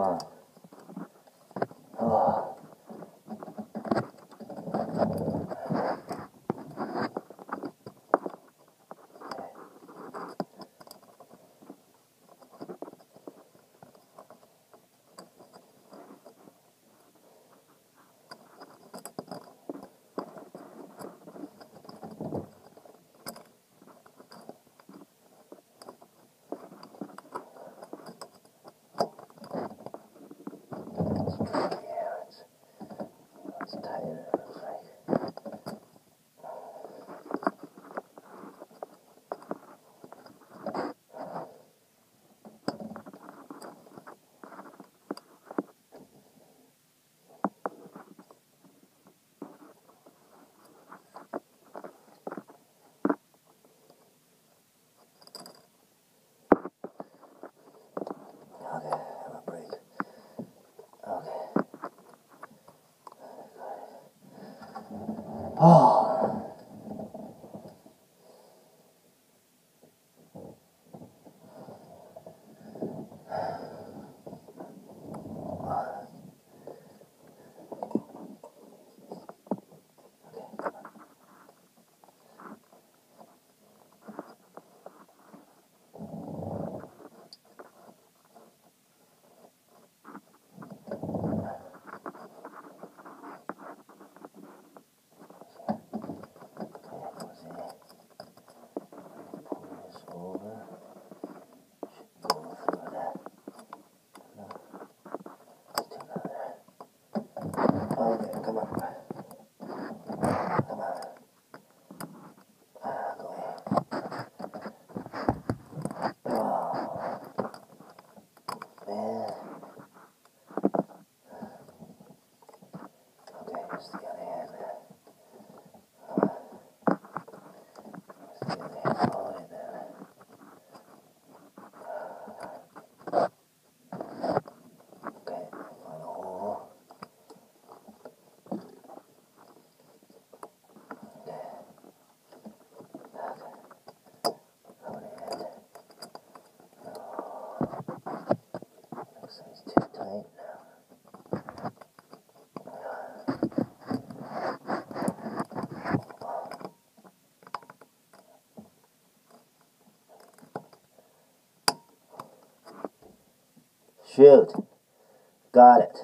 uma Oh. on, come on, come on. Come on. Ah, go ahead. Oh, man. Okay, here's the killed. Got it.